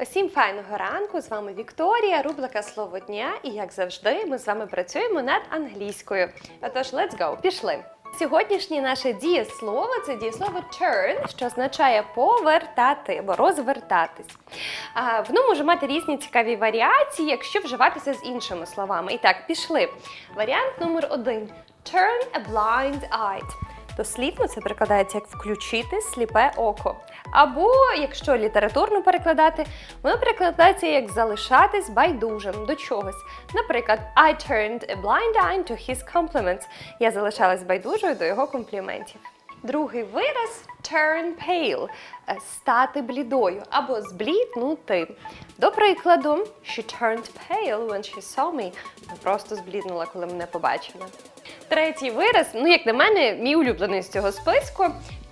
Усім файного ранку! З вами Вікторія, рубрика Слово дня. І як завжди, ми з вами працюємо над англійською. Отож, let's go, пішли. Сьогоднішнє наше дієслово це дієслово turn, що означає повертати або розвертатись. А, воно може мати різні цікаві варіації, якщо вживатися з іншими словами. І так, пішли. Варіант номер один: turn a blind eye. Дослівно це перекладається як включити сліпе око. Або, якщо літературно перекладати, воно перекладається як залишатись байдужим до чогось. Наприклад, I turned a blind eye to his compliments. Я залишалась байдужою до його компліментів. Другий вираз turn pale е, стати блідою або збліднути. До прикладу, she turned pale when she saw me. Просто збліднула, коли мене побачила. Третій вираз, ну як на мене, мій улюблений з цього списку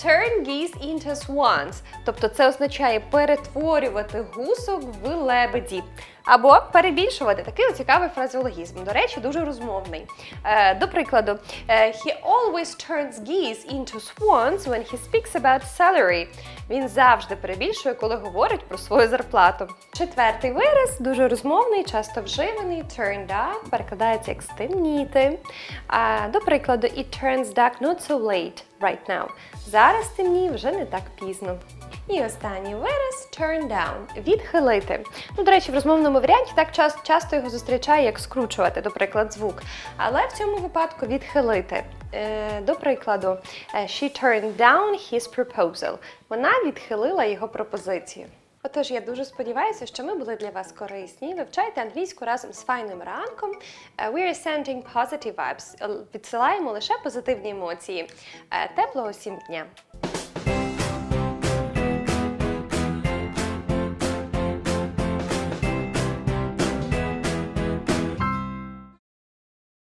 turn geese into swans. Тобто це означає перетворювати гусок в лебеді. Або перебільшувати такий цікавий фразеологізм. До речі, дуже розмовний. Е, до прикладу, е, he always turns geese into swans when he speaks about salary. Він завжди перебільшує, коли говорить про свою зарплату. Четвертий вираз дуже розмовний, часто вживаний. Turn dark перекладається як стемніти. А, до прикладу, it turns dark not so late right now. Зараз темніє вже не так пізно. І останній вираз turn down відхилити. Ну, до речі, в розмовному варіанті так час, часто його зустрічає як скручувати, до прикладу, звук. Але в цьому випадку відхилити. Е, до прикладу, е, she turned down his proposal. Вона відхилила його пропозицію. Отож, я дуже сподіваюся, що ми були для вас корисні. Вивчайте англійську разом з файним ранком. Е, We are sending positive vibes. Е, Відсилаємо лише позитивні емоції. Е, Теплого всім дня!